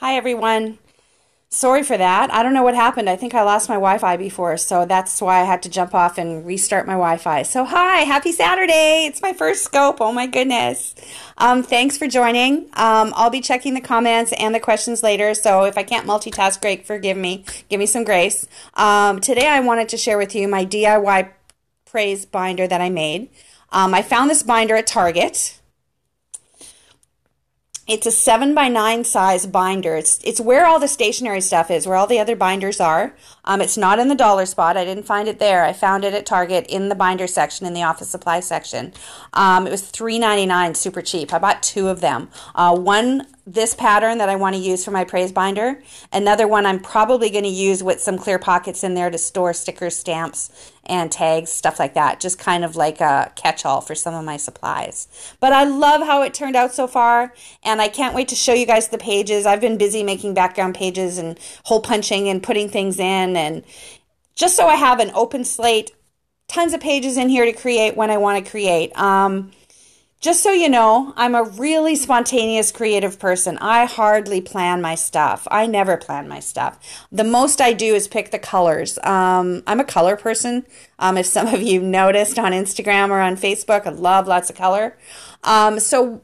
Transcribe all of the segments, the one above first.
Hi, everyone. Sorry for that. I don't know what happened. I think I lost my Wi Fi before, so that's why I had to jump off and restart my Wi Fi. So, hi, happy Saturday. It's my first scope. Oh, my goodness. Um, thanks for joining. Um, I'll be checking the comments and the questions later, so if I can't multitask, great, forgive me. Give me some grace. Um, today, I wanted to share with you my DIY praise binder that I made. Um, I found this binder at Target. It's a seven by nine size binder. It's it's where all the stationery stuff is, where all the other binders are. Um, it's not in the dollar spot. I didn't find it there. I found it at Target in the binder section, in the office supply section. Um, it was three ninety nine, super cheap. I bought two of them. Uh, one this pattern that I want to use for my praise binder. Another one I'm probably going to use with some clear pockets in there to store stickers, stamps, and tags, stuff like that. Just kind of like a catch-all for some of my supplies. But I love how it turned out so far, and I can't wait to show you guys the pages. I've been busy making background pages and hole punching and putting things in, and just so I have an open slate, tons of pages in here to create when I want to create. Um, just so you know, I'm a really spontaneous creative person. I hardly plan my stuff. I never plan my stuff. The most I do is pick the colors. Um, I'm a color person. Um, if some of you noticed on Instagram or on Facebook, I love lots of color. Um, so,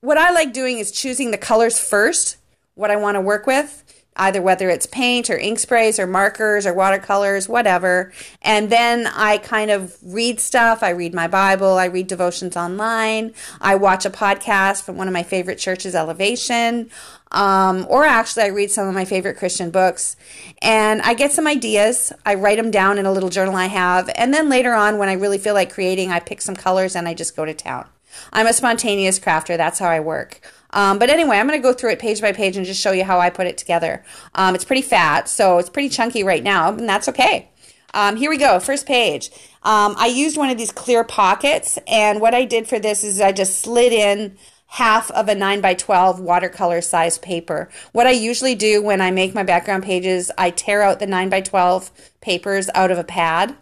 what I like doing is choosing the colors first, what I want to work with either whether it's paint or ink sprays or markers or watercolors, whatever. And then I kind of read stuff. I read my Bible, I read devotions online, I watch a podcast from one of my favorite churches, Elevation. Um, or actually, I read some of my favorite Christian books and I get some ideas. I write them down in a little journal I have. And then later on, when I really feel like creating, I pick some colors and I just go to town. I'm a spontaneous crafter. That's how I work. Um, but anyway, I'm going to go through it page by page and just show you how I put it together. Um, it's pretty fat, so it's pretty chunky right now, and that's okay. Um, here we go, first page. Um, I used one of these clear pockets, and what I did for this is I just slid in half of a 9 by 12 watercolor size paper. What I usually do when I make my background pages, I tear out the 9 by 12 papers out of a pad,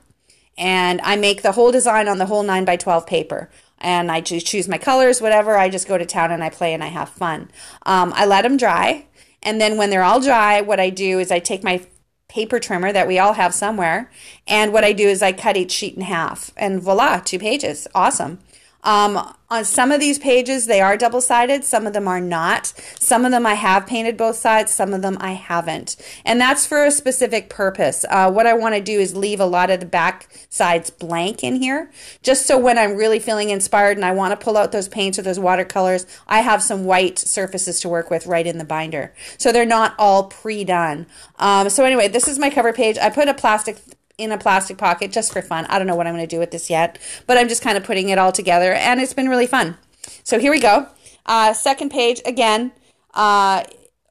and I make the whole design on the whole 9 by 12 paper and I just choose my colors, whatever. I just go to town and I play and I have fun. Um, I let them dry. And then when they're all dry, what I do is I take my paper trimmer that we all have somewhere. And what I do is I cut each sheet in half. And voila, two pages. Awesome. Um, on some of these pages, they are double sided, some of them are not. Some of them I have painted both sides, some of them I haven't. And that's for a specific purpose. Uh, what I want to do is leave a lot of the back sides blank in here, just so when I'm really feeling inspired and I want to pull out those paints or those watercolors, I have some white surfaces to work with right in the binder. So they're not all pre done. Um, so, anyway, this is my cover page. I put a plastic in a plastic pocket just for fun. I don't know what I'm going to do with this yet, but I'm just kind of putting it all together, and it's been really fun. So here we go. Uh, second page, again, uh,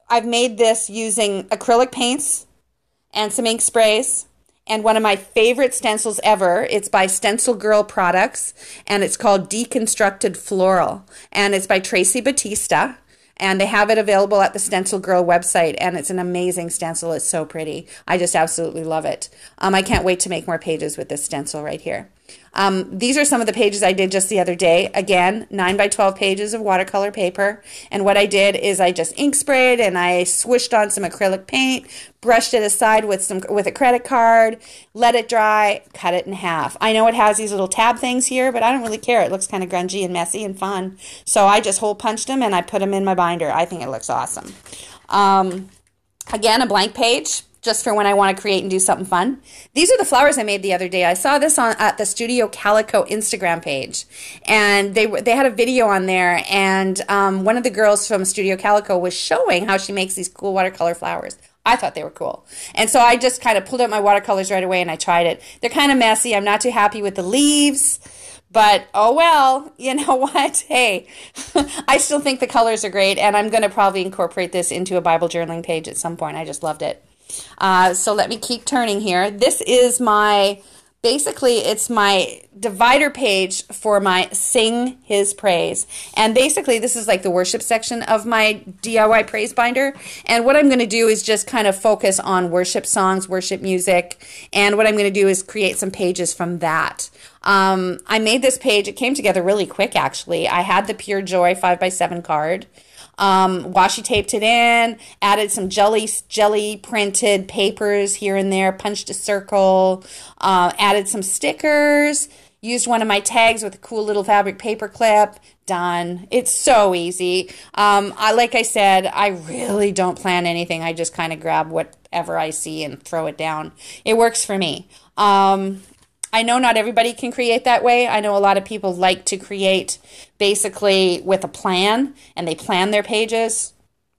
I've made this using acrylic paints and some ink sprays and one of my favorite stencils ever. It's by Stencil Girl Products and it's called Deconstructed Floral and it's by Tracy Bautista and they have it available at the Stencil Girl website, and it's an amazing stencil. It's so pretty. I just absolutely love it. Um, I can't wait to make more pages with this stencil right here. Um, these are some of the pages I did just the other day. Again, 9 by 12 pages of watercolor paper. And what I did is I just ink sprayed and I swished on some acrylic paint, brushed it aside with some with a credit card, let it dry, cut it in half. I know it has these little tab things here, but I don't really care. It looks kind of grungy and messy and fun. So I just hole punched them and I put them in my binder. I think it looks awesome. Um, again, a blank page just for when I want to create and do something fun. These are the flowers I made the other day. I saw this on at the Studio Calico Instagram page, and they were they had a video on there, and um, one of the girls from Studio Calico was showing how she makes these cool watercolor flowers. I thought they were cool. And so I just kind of pulled out my watercolors right away and I tried it. They're kind of messy. I'm not too happy with the leaves, but oh well, you know what? Hey, I still think the colors are great and I'm going to probably incorporate this into a Bible journaling page at some point. I just loved it. Uh, so let me keep turning here. This is my, basically it's my divider page for my Sing His Praise. And basically this is like the worship section of my DIY praise binder. And what I'm going to do is just kind of focus on worship songs, worship music. And what I'm going to do is create some pages from that. Um, I made this page, it came together really quick actually. I had the Pure Joy 5x7 card. Um, washi taped it in, added some jelly jelly printed papers here and there, punched a circle, uh, added some stickers, used one of my tags with a cool little fabric paper clip. Done. It's so easy. Um, I like I said, I really don't plan anything. I just kind of grab whatever I see and throw it down. It works for me. Um, I know not everybody can create that way. I know a lot of people like to create basically with a plan and they plan their pages.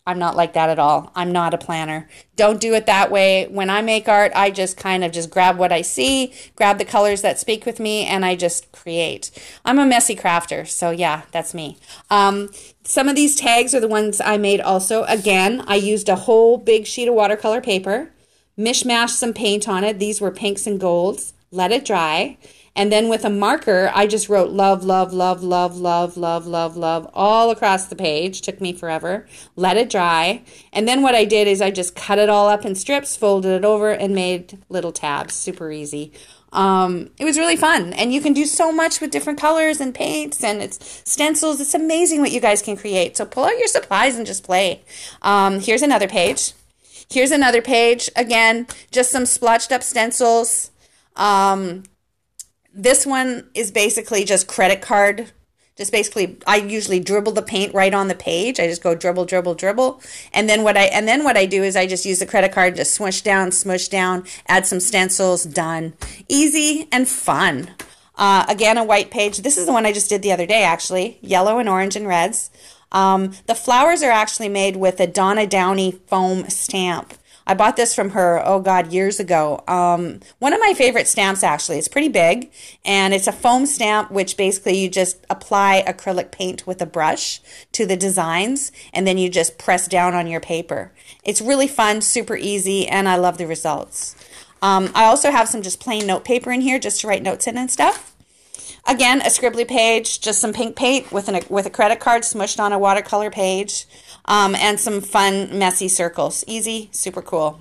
I'm not like that at all. I'm not a planner. Don't do it that way. When I make art, I just kind of just grab what I see, grab the colors that speak with me, and I just create. I'm a messy crafter, so yeah, that's me. Um, some of these tags are the ones I made also. Again, I used a whole big sheet of watercolor paper, mishmashed some paint on it. These were pinks and golds let it dry. And then with a marker, I just wrote love, love, love, love, love, love, love, love all across the page. Took me forever. Let it dry. And then what I did is I just cut it all up in strips, folded it over, and made little tabs. Super easy. Um, it was really fun. And you can do so much with different colors and paints and it's stencils. It's amazing what you guys can create. So pull out your supplies and just play. Um, here's another page. Here's another page. Again, just some splotched up stencils. Um, this one is basically just credit card. Just basically, I usually dribble the paint right on the page. I just go dribble, dribble, dribble, and then what I and then what I do is I just use the credit card, just smush down, smush down, add some stencils, done. Easy and fun. Uh, again, a white page. This is the one I just did the other day, actually. Yellow and orange and reds. Um, the flowers are actually made with a Donna Downey foam stamp. I bought this from her, oh God, years ago. Um, one of my favorite stamps, actually. It's pretty big, and it's a foam stamp, which basically you just apply acrylic paint with a brush to the designs, and then you just press down on your paper. It's really fun, super easy, and I love the results. Um, I also have some just plain note paper in here just to write notes in and stuff. Again, a scribbly page, just some pink paint with, an, with a credit card smushed on a watercolor page um, and some fun, messy circles. Easy, super cool.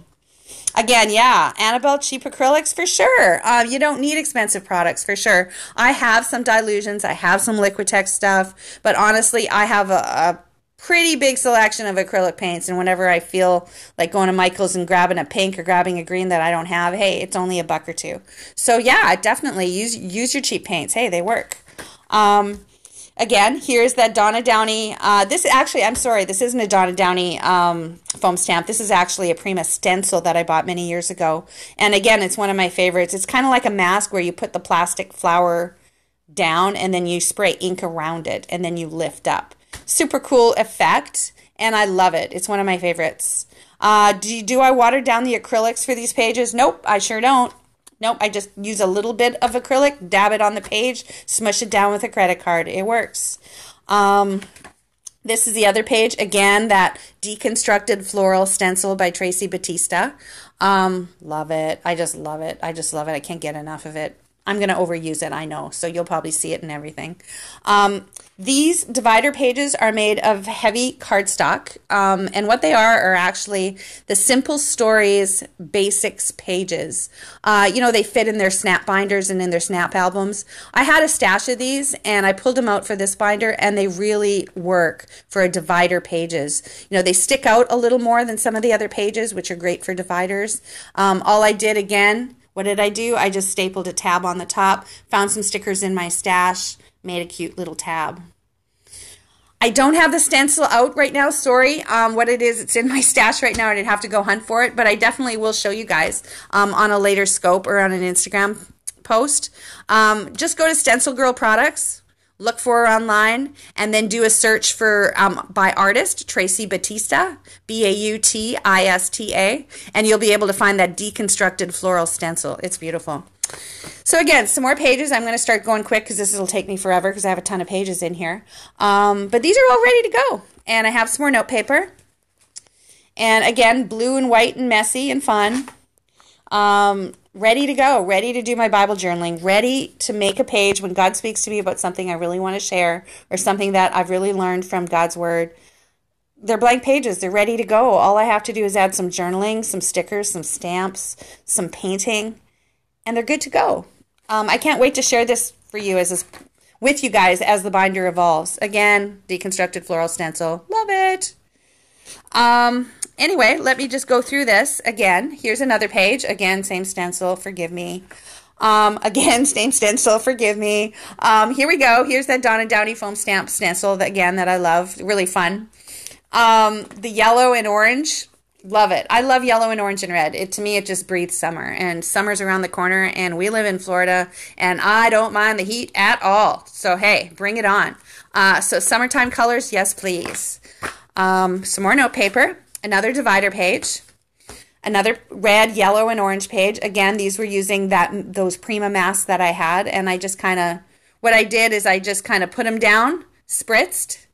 Again, yeah, Annabelle cheap acrylics for sure. Uh, you don't need expensive products for sure. I have some dilutions, I have some Liquitex stuff, but honestly, I have a, a pretty big selection of acrylic paints. And whenever I feel like going to Michael's and grabbing a pink or grabbing a green that I don't have, hey, it's only a buck or two. So yeah, definitely use use your cheap paints. Hey, they work. Um, Again, here's that Donna Downey. Uh, this actually, I'm sorry, this isn't a Donna Downey um, foam stamp. This is actually a Prima stencil that I bought many years ago. And again, it's one of my favorites. It's kind of like a mask where you put the plastic flower down and then you spray ink around it and then you lift up. Super cool effect, and I love it. It's one of my favorites. Uh, do, do I water down the acrylics for these pages? Nope, I sure don't. Nope, I just use a little bit of acrylic, dab it on the page, smush it down with a credit card. It works. Um, this is the other page. Again, that deconstructed floral stencil by Tracy Bautista. Um, love it. I just love it. I just love it. I can't get enough of it. I'm going to overuse it, I know, so you'll probably see it in everything. Um, these divider pages are made of heavy cardstock, um, and what they are are actually the Simple Stories Basics pages. Uh, you know, they fit in their snap binders and in their snap albums. I had a stash of these, and I pulled them out for this binder, and they really work for a divider pages. You know, they stick out a little more than some of the other pages, which are great for dividers. Um, all I did again what did I do? I just stapled a tab on the top, found some stickers in my stash, made a cute little tab. I don't have the stencil out right now. Sorry. Um, what it is, it's in my stash right now. and I'd have to go hunt for it, but I definitely will show you guys um, on a later scope or on an Instagram post. Um, just go to Stencil Girl Products look for her online, and then do a search for um, by artist Tracy Bautista, B A U T I S T A, and you'll be able to find that deconstructed floral stencil. It's beautiful. So again, some more pages. I'm going to start going quick because this will take me forever because I have a ton of pages in here. Um, but these are all ready to go, and I have some more note paper. And again, blue and white and messy and fun. Um, ready to go, ready to do my Bible journaling, ready to make a page when God speaks to me about something I really want to share or something that I've really learned from God's Word. They're blank pages, they're ready to go. All I have to do is add some journaling, some stickers, some stamps, some painting, and they're good to go. Um, I can't wait to share this for you as this, with you guys as the binder evolves. Again, deconstructed floral stencil. Love it. Um, anyway, let me just go through this again. Here's another page. Again, same stencil. Forgive me. Um, again, same stencil. Forgive me. Um, here we go. Here's that Donna Downey foam stamp stencil that, again that I love. Really fun. Um, the yellow and orange. Love it. I love yellow and orange and red. It to me it just breathes summer and summer's around the corner and we live in Florida and I don't mind the heat at all. So hey, bring it on. Uh, so summertime colors, yes please. Um, some more note paper, another divider page, another red, yellow, and orange page. Again, these were using that those Prima masks that I had, and I just kind of what I did is I just kind of put them down, spritzed,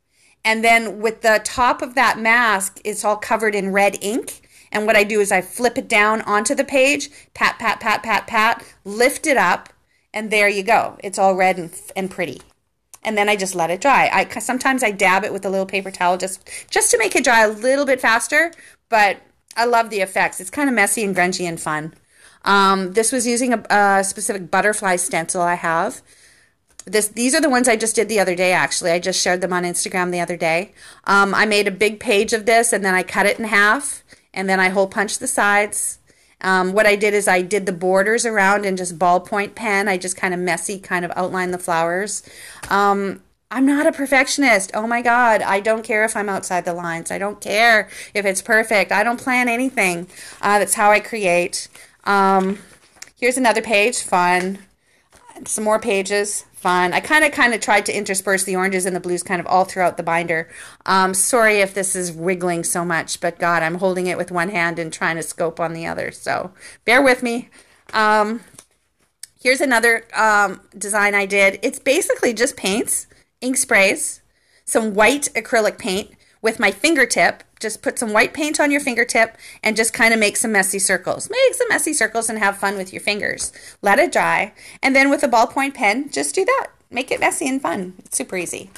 and then with the top of that mask, it's all covered in red ink. And what I do is I flip it down onto the page, pat, pat, pat, pat, pat, lift it up, and there you go. It's all red and, and pretty and then I just let it dry. I sometimes I dab it with a little paper towel just just to make it dry a little bit faster, but I love the effects. It's kind of messy and grungy and fun. Um, this was using a, a, specific butterfly stencil I have. This these are the ones I just did the other day. Actually, I just shared them on Instagram the other day. Um, I made a big page of this and then I cut it in half and then I hole punched the sides um, what I did is I did the borders around in just ballpoint pen. I just kind of messy kind of outline the flowers. Um, I'm not a perfectionist. Oh my God. I don't care if I'm outside the lines. I don't care if it's perfect. I don't plan anything. Uh, that's how I create. Um, here's another page. Fun. Some more pages fun. I kind of kind of tried to intersperse the oranges and the blues kind of all throughout the binder. Um, sorry if this is wiggling so much, but God, I'm holding it with one hand and trying to scope on the other. So bear with me. Um, here's another um, design I did. It's basically just paints, ink sprays, some white acrylic paint with my fingertip just put some white paint on your fingertip and just kind of make some messy circles. Make some messy circles and have fun with your fingers. Let it dry. And then with a ballpoint pen, just do that. Make it messy and fun. It's super easy.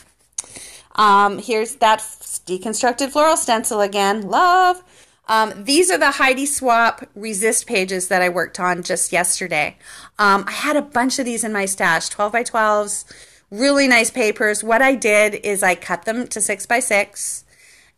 Um, here's that deconstructed floral stencil again. Love. Um, these are the Heidi Swapp resist pages that I worked on just yesterday. Um, I had a bunch of these in my stash, 12 by 12s, really nice papers. What I did is I cut them to 6 by 6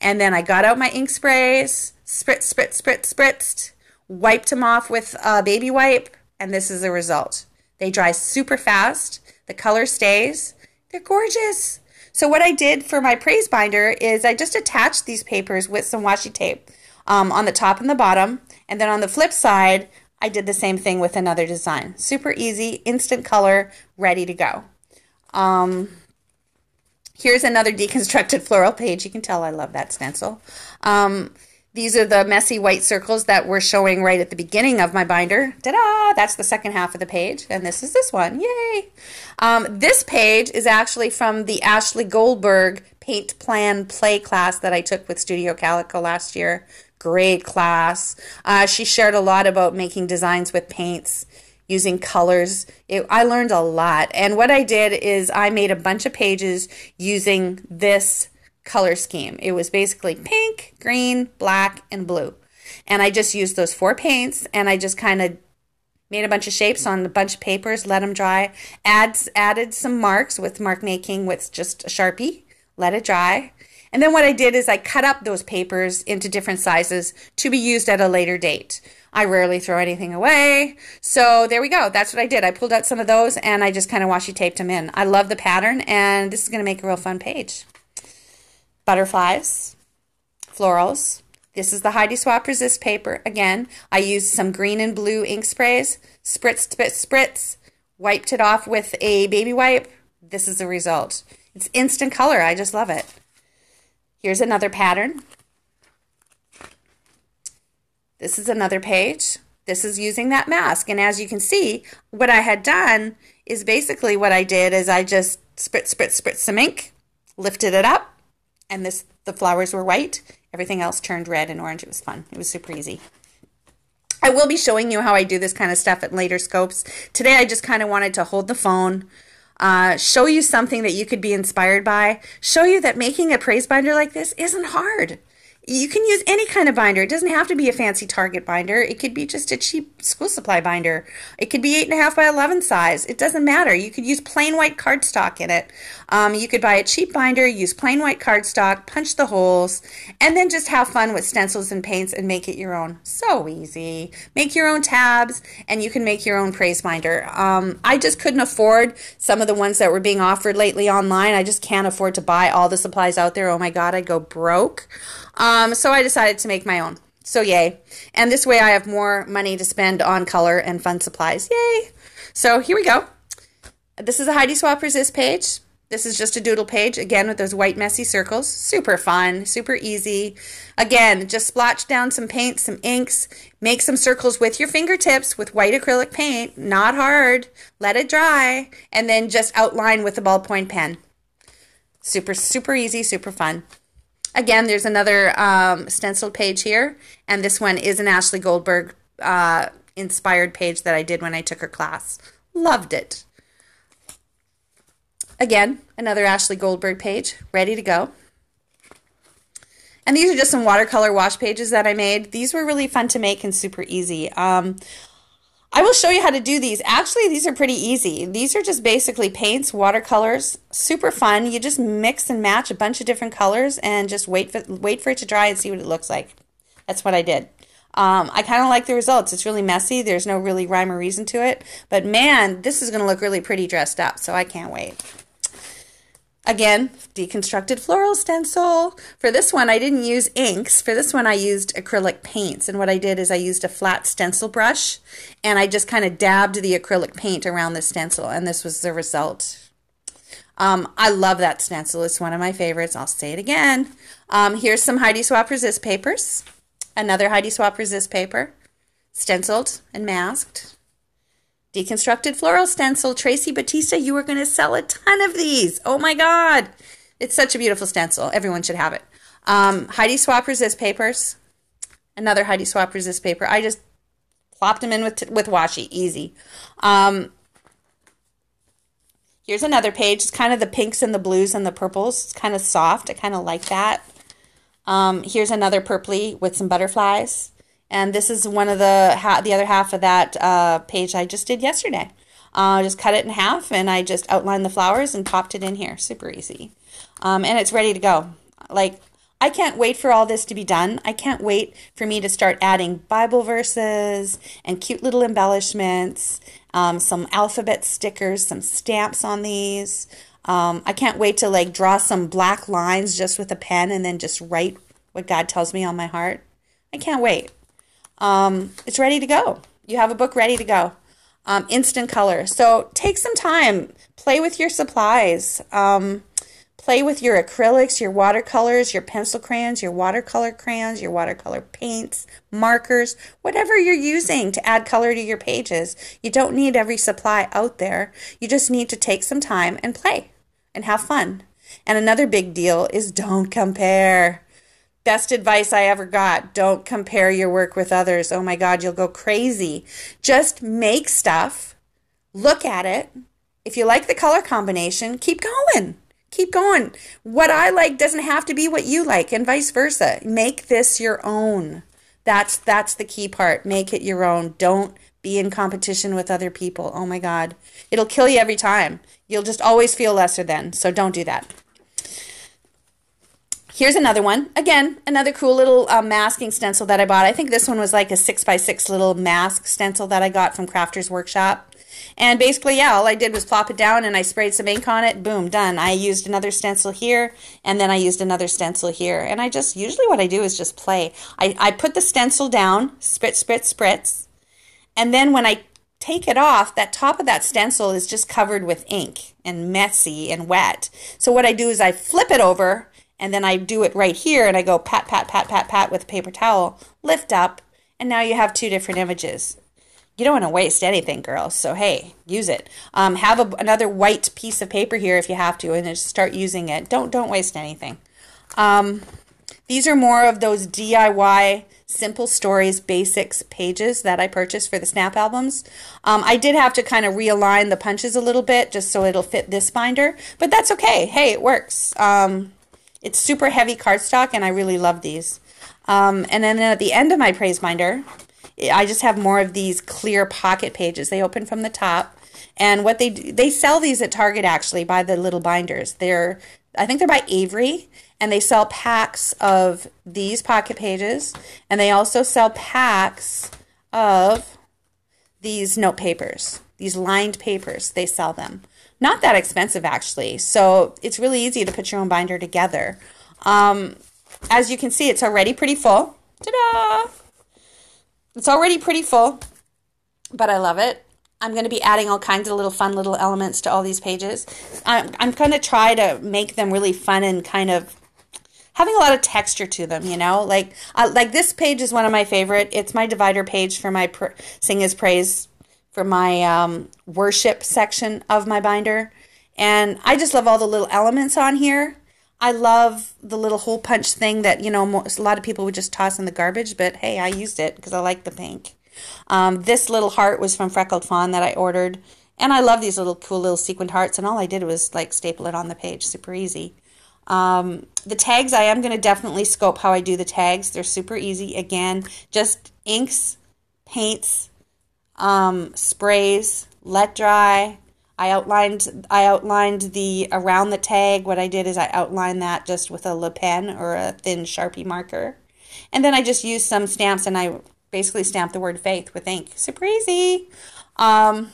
and then I got out my ink sprays, spritz, spritz, spritz, spritzed, wiped them off with a baby wipe, and this is the result. They dry super fast. The color stays. They're gorgeous. So what I did for my praise binder is I just attached these papers with some washi tape um, on the top and the bottom. And then on the flip side, I did the same thing with another design. Super easy, instant color, ready to go. Um, Here's another deconstructed floral page. You can tell I love that stencil. Um, these are the messy white circles that we're showing right at the beginning of my binder. Ta-da! That's the second half of the page. And this is this one. Yay! Um, this page is actually from the Ashley Goldberg Paint Plan Play class that I took with Studio Calico last year. Great class. Uh, she shared a lot about making designs with paints using colors. It, I learned a lot. And what I did is I made a bunch of pages using this color scheme. It was basically pink, green, black, and blue. And I just used those four paints and I just kind of made a bunch of shapes on a bunch of papers, let them dry, adds, added some marks with mark making with just a Sharpie, let it dry. And then what I did is I cut up those papers into different sizes to be used at a later date. I rarely throw anything away. So there we go. That's what I did. I pulled out some of those and I just kind of washi taped them in. I love the pattern and this is going to make a real fun page. Butterflies, florals. This is the Heidi Swapp Resist paper. Again, I used some green and blue ink sprays, spritzed, spritz, spritz, wiped it off with a baby wipe. This is the result. It's instant color. I just love it. Here's another pattern. This is another page. This is using that mask. And as you can see, what I had done is basically what I did is I just spritz, spritz, spritz some ink, lifted it up, and this the flowers were white. Everything else turned red and orange. It was fun. It was super easy. I will be showing you how I do this kind of stuff at later scopes. Today I just kind of wanted to hold the phone, uh, show you something that you could be inspired by, show you that making a praise binder like this isn't hard You can use any kind of binder. It doesn't have to be a fancy Target binder. It could be just a cheap school supply binder. It could be 8.5 by 11 size. It doesn't matter. You could use plain white cardstock in it. Um, you could buy a cheap binder, use plain white cardstock, punch the holes, and then just have fun with stencils and paints and make it your own. So easy. Make your own tabs, and you can make your own praise binder. Um, I just couldn't afford some of the ones that were being offered lately online. I just can't afford to buy all the supplies out there. Oh my God, I'd go broke. Um, so I decided to make my own. So yay. And this way I have more money to spend on color and fun supplies. Yay. So here we go. This is a Heidi Swapp Resist page. This is just a doodle page, again with those white messy circles. Super fun, super easy. Again, just splotch down some paint, some inks, make some circles with your fingertips with white acrylic paint, not hard. Let it dry, and then just outline with a ballpoint pen. Super, super easy, super fun. Again, there's another um, stenciled page here, and this one is an Ashley Goldberg uh, inspired page that I did when I took her class. Loved it. Again, another Ashley Goldberg page, ready to go. And these are just some watercolor wash pages that I made. These were really fun to make and super easy. Um, I will show you how to do these. Actually, these are pretty easy. These are just basically paints, watercolors, super fun. You just mix and match a bunch of different colors and just wait for, wait for it to dry and see what it looks like. That's what I did. Um, I kind of like the results. It's really messy. There's no really rhyme or reason to it. But man, this is going to look really pretty dressed up, so I can't wait. Again, deconstructed floral stencil. For this one, I didn't use inks. For this one, I used acrylic paints. And what I did is I used a flat stencil brush and I just kind of dabbed the acrylic paint around the stencil. And this was the result. Um, I love that stencil. It's one of my favorites. I'll say it again. Um, here's some Heidi Swapp Resist papers. Another Heidi Swapp Resist paper. Stenciled and masked. Deconstructed floral stencil. Tracy Bautista, you are going to sell a ton of these. Oh my God. It's such a beautiful stencil. Everyone should have it. Um, Heidi Swapp Resist papers. Another Heidi Swapp Resist paper. I just plopped them in with, with washi. Easy. Um, here's another page. It's kind of the pinks and the blues and the purples. It's kind of soft. I kind of like that. Um, here's another purpley with some butterflies. And this is one of the ha- the other half of that uh, page I just did yesterday. I uh, just cut it in half and I just outlined the flowers and popped it in here. Super easy. Um, and it's ready to go. Like, I can't wait for all this to be done. I can't wait for me to start adding Bible verses and cute little embellishments, um, some alphabet stickers, some stamps on these. Um, I can't wait to like draw some black lines just with a pen and then just write what God tells me on my heart. I can't wait. Um, it's ready to go. You have a book ready to go. Um, instant color. So take some time, play with your supplies, um, play with your acrylics, your watercolors, your pencil crayons, your watercolor crayons, your watercolor paints, markers, whatever you're using to add color to your pages. You don't need every supply out there. You just need to take some time and play and have fun. And another big deal is don't compare best advice I ever got. Don't compare your work with others. Oh my God, you'll go crazy. Just make stuff, look at it. If you like the color combination, keep going. Keep going. What I like doesn't have to be what you like, and vice versa. Make this your own. That's that's the key part. Make it your own. Don't be in competition with other people. Oh my God. It'll kill you every time. You'll just always feel lesser than. So don't do that. Here's another one. Again, another cool little uh, masking stencil that I bought. I think this one was like a six by six little mask stencil that I got from Crafters Workshop. And basically, yeah, all I did was plop it down and I sprayed some ink on it. Boom, done. I used another stencil here and then I used another stencil here. And I just, usually what I do is just play. I, I put the stencil down, spritz, spritz, spritz. And then when I take it off, that top of that stencil is just covered with ink and messy and wet. So what I do is I flip it over and then I do it right here and I go pat, pat, pat, pat, pat with a paper towel, lift up, and now you have two different images. You don't want to waste anything, girls, so hey, use it. Um, have a, another white piece of paper here if you have to and just start using it. Don't, don't waste anything. Um, these are more of those DIY simple stories basics pages that I purchased for the snap albums. Um, I did have to kind of realign the punches a little bit just so it'll fit this binder, but that's okay. Hey, it works. Um, it's super heavy cardstock, and I really love these. Um, and then at the end of my praise binder, I just have more of these clear pocket pages. They open from the top. And what they do, they sell these at Target actually by the little binders. They're I think they're by Avery and they sell packs of these pocket pages and they also sell packs of these note papers, these lined papers. They sell them. Not that expensive actually. So it's really easy to put your own binder together. Um, as you can see, it's already pretty full. Ta-da! It's already pretty full, but I love it. I'm going to be adding all kinds of little fun little elements to all these pages. I'm, I'm going to try to make them really fun and kind of having a lot of texture to them, you know? Like uh, like this page is one of my favorite. It's my divider page for my pr- Sing His Praise for my um, worship section of my binder. And I just love all the little elements on here. I love the little hole punch thing that, you know, most, a lot of people would just toss in the garbage, but hey, I used it because I like the pink. Um, this little heart was from Freckled Fawn that I ordered. And I love these little cool little sequined hearts. And all I did was like staple it on the page. Super easy. Um, the tags, I am going to definitely scope how I do the tags. They're super easy. Again, just inks, paints, um, sprays, let dry. I outlined I outlined the around the tag. What I did is I outlined that just with a Le Pen or a thin Sharpie marker. And then I just used some stamps and I basically stamped the word faith with ink. Super easy. Um,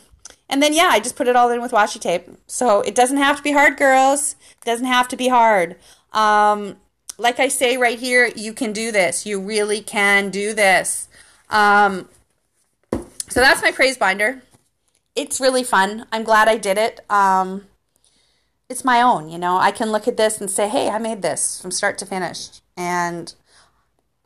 and then, yeah, I just put it all in with washi tape. So it doesn't have to be hard, girls. It doesn't have to be hard. Um, like I say right here, you can do this. You really can do this. Um, so that's my praise binder. It's really fun. I'm glad I did it. Um, it's my own, you know. I can look at this and say, hey, I made this from start to finish. And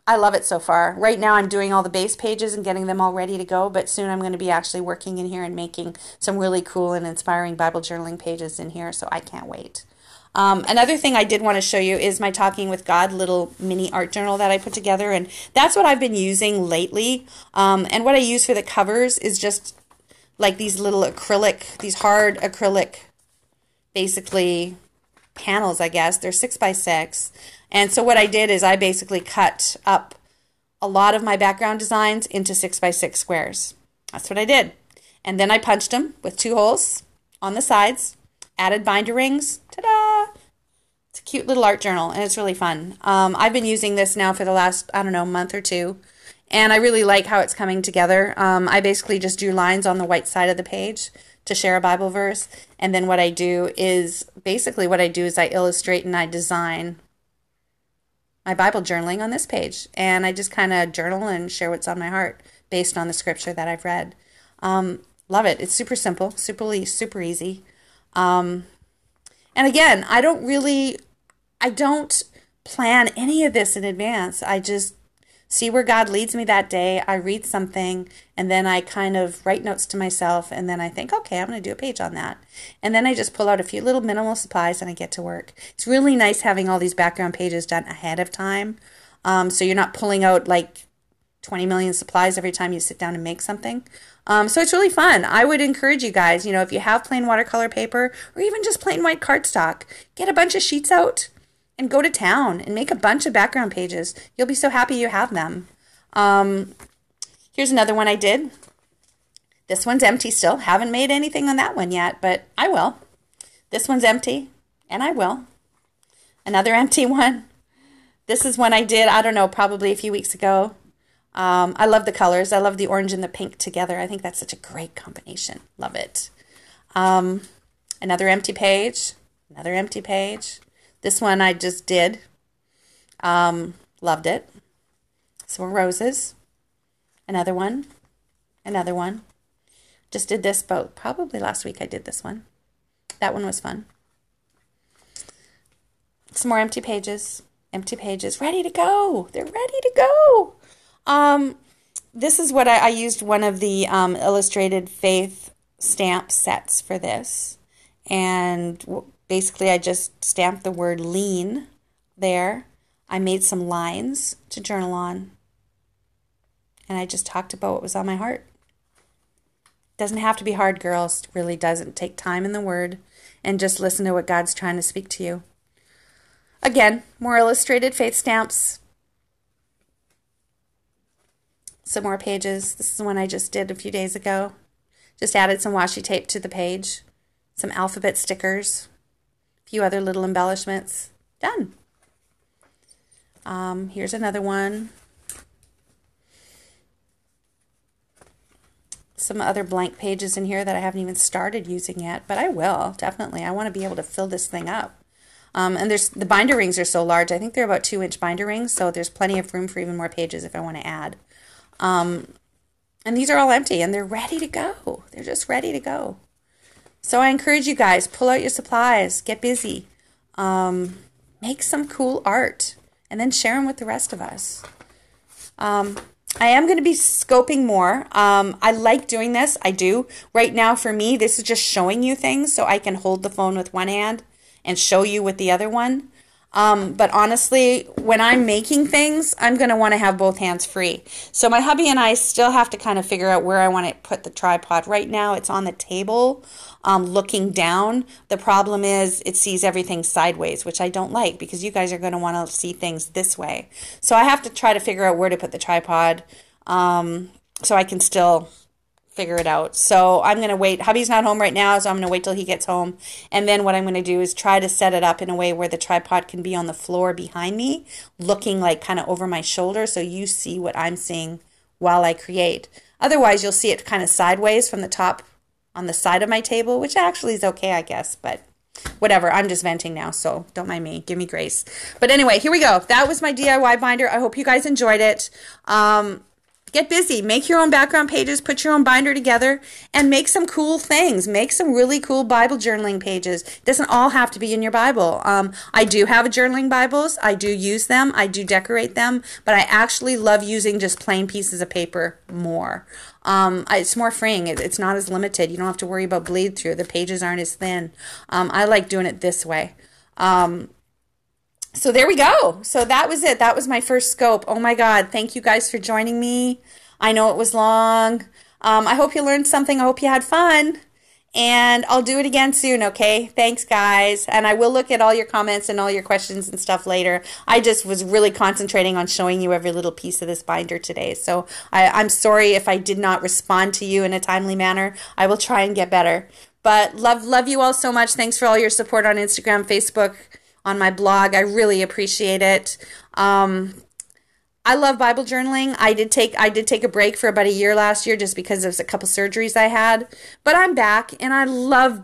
I love it so far. Right now, I'm doing all the base pages and getting them all ready to go, but soon I'm going to be actually working in here and making some really cool and inspiring Bible journaling pages in here, so I can't wait. Um, another thing I did want to show you is my Talking with God little mini art journal that I put together, and that's what I've been using lately. Um, and what I use for the covers is just like these little acrylic, these hard acrylic, basically panels, I guess. They're six by six. And so what I did is I basically cut up a lot of my background designs into six by six squares. That's what I did. And then I punched them with two holes on the sides, added binder rings. Ta-da! It's a cute little art journal and it's really fun. Um, I've been using this now for the last, I don't know, month or two. And I really like how it's coming together. Um, I basically just drew lines on the white side of the page to share a Bible verse. And then what I do is basically what I do is I illustrate and I design my Bible journaling on this page. And I just kind of journal and share what's on my heart based on the scripture that I've read. Um, love it. It's super simple, super, super easy. Um, and again, I don't really, I don't plan any of this in advance. I just see where God leads me that day. I read something and then I kind of write notes to myself and then I think, okay, I'm going to do a page on that. And then I just pull out a few little minimal supplies and I get to work. It's really nice having all these background pages done ahead of time. Um, so you're not pulling out like 20 million supplies every time you sit down and make something. Um, so it's really fun. I would encourage you guys, you know, if you have plain watercolor paper or even just plain white cardstock, get a bunch of sheets out and go to town and make a bunch of background pages. You'll be so happy you have them. Um, here's another one I did. This one's empty still. Haven't made anything on that one yet, but I will. This one's empty, and I will. Another empty one. This is one I did, I don't know, probably a few weeks ago. Um, I love the colors. I love the orange and the pink together. I think that's such a great combination. Love it. Um, another empty page. Another empty page. This one I just did. Um, loved it. Some roses. Another one. Another one. Just did this boat. Probably last week I did this one. That one was fun. Some more empty pages. Empty pages. Ready to go. They're ready to go. Um, this is what I, I used one of the um, illustrated faith stamp sets for this. And basically I just stamped the word lean there. I made some lines to journal on. And I just talked about what was on my heart. Doesn't have to be hard, girls. Really doesn't. Take time in the word and just listen to what God's trying to speak to you. Again, more illustrated faith stamps. Some more pages. This is one I just did a few days ago. Just added some washi tape to the page, some alphabet stickers, a few other little embellishments. Done. Um, here's another one. Some other blank pages in here that I haven't even started using yet, but I will, definitely. I want to be able to fill this thing up. Um, and there's the binder rings are so large. I think they're about two inch binder rings, so there's plenty of room for even more pages if I want to add. Um, and these are all empty and they're ready to go. They're just ready to go. So I encourage you guys, pull out your supplies, get busy, um, make some cool art, and then share them with the rest of us. Um, I am going to be scoping more. Um, I like doing this. I do. Right now, for me, this is just showing you things so I can hold the phone with one hand and show you with the other one. Um, but honestly, when I'm making things, I'm going to want to have both hands free. So my hubby and I still have to kind of figure out where I want to put the tripod. Right now, it's on the table, um, looking down. The problem is it sees everything sideways, which I don't like because you guys are going to want to see things this way. So I have to try to figure out where to put the tripod um, so I can still figure it out. So I'm going to wait. Hubby's not home right now, so I'm going to wait till he gets home. And then what I'm going to do is try to set it up in a way where the tripod can be on the floor behind me, looking like kind of over my shoulder so you see what I'm seeing while I create. Otherwise, you'll see it kind of sideways from the top on the side of my table, which actually is okay, I guess, but whatever. I'm just venting now, so don't mind me. Give me grace. But anyway, here we go. That was my DIY binder. I hope you guys enjoyed it. Um, get busy. Make your own background pages. Put your own binder together and make some cool things. Make some really cool bible journaling pages. It doesn't all have to be in your bible. Um, i do have journaling bibles. I do use them. I do decorate them. But i actually love using just plain pieces of paper more. Um, it's more freeing. It, it's not as limited. You don't have to worry about bleed through. The pages aren't as thin. Um, i like doing it this way. Um, so there we go. So that was it. That was my first scope. Oh my God. Thank you guys for joining me. I know it was long. Um, I hope you learned something. I hope you had fun. And I'll do it again soon, okay? Thanks, guys. And I will look at all your comments and all your questions and stuff later. I just was really concentrating on showing you every little piece of this binder today. So I, I'm sorry if I did not respond to you in a timely manner. I will try and get better. But love, love you all so much. Thanks for all your support on Instagram, Facebook, on my blog. I really appreciate it. Um, I love Bible journaling. I did take I did take a break for about a year last year just because of a couple surgeries I had, but I'm back and I love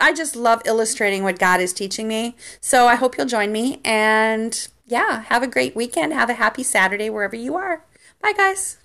I just love illustrating what God is teaching me. So I hope you'll join me and yeah, have a great weekend. Have a happy Saturday wherever you are. Bye guys.